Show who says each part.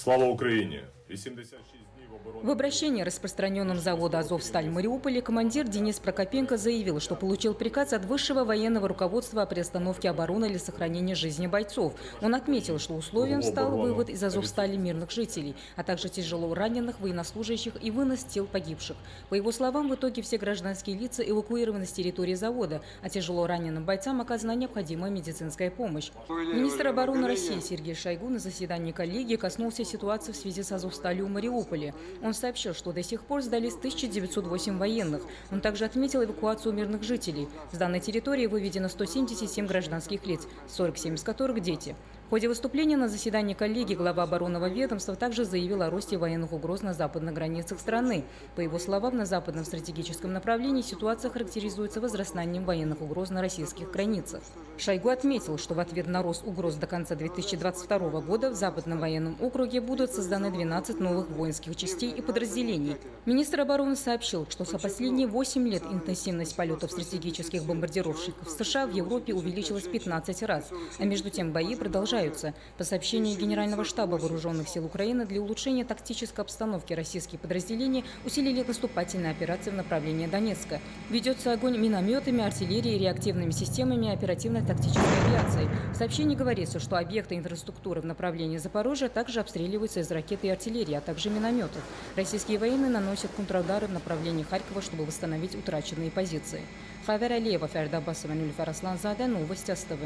Speaker 1: Слава Україні! 86 днів оборони.
Speaker 2: в обращении, распространенном завода «Азовсталь» в Мариуполе, командир Денис Прокопенко заявил, что получил приказ от высшего военного руководства о приостановке обороны или сохранении жизни бойцов. Он отметил, что условием стал вывод из «Азовстали» мирных жителей, а также тяжело раненых военнослужащих и вынос тел погибших. По его словам, в итоге все гражданские лица эвакуированы с территории завода, а тяжело раненым бойцам оказана необходимая медицинская помощь. Министр обороны России Сергей Шойгу на заседании коллегии коснулся ситуации в связи с «Азовсталью» в Мариуполе. Он сообщил, что до сих пор сдались 1908 военных. Он также отметил эвакуацию мирных жителей. С данной территории выведено 177 гражданских лиц, 47 из которых – дети. Ходе выступления на заседании коллегии глава оборонного ведомства также заявил о росте военных угроз на западных границах страны. По его словам, на западном стратегическом направлении ситуация характеризуется возрастанием военных угроз на российских границах. Шойгу отметил, что в ответ на рост угроз до конца 2022 года в Западном военном округе будут созданы 12 новых воинских частей и подразделений. Министр обороны сообщил, что за последние 8 лет интенсивность полетов стратегических бомбардировщиков США в Европе увеличилась 15 раз, а между тем бои продолжаются. По сообщению Генерального штаба Вооруженных сил Украины, для улучшения тактической обстановки российские подразделения усилили наступательные операции в направлении Донецка. Ведется огонь минометами, артиллерией, реактивными системами оперативно-тактической авиации. В сообщении говорится, что объекты инфраструктуры в направлении Запорожья также обстреливаются из ракет и артиллерии, а также минометов. Российские военные наносят контрудары в направлении Харькова, чтобы восстановить утраченные позиции. Хавер Алиева, Фердабасова, Нюльфар Асланзада, Новости СТВ.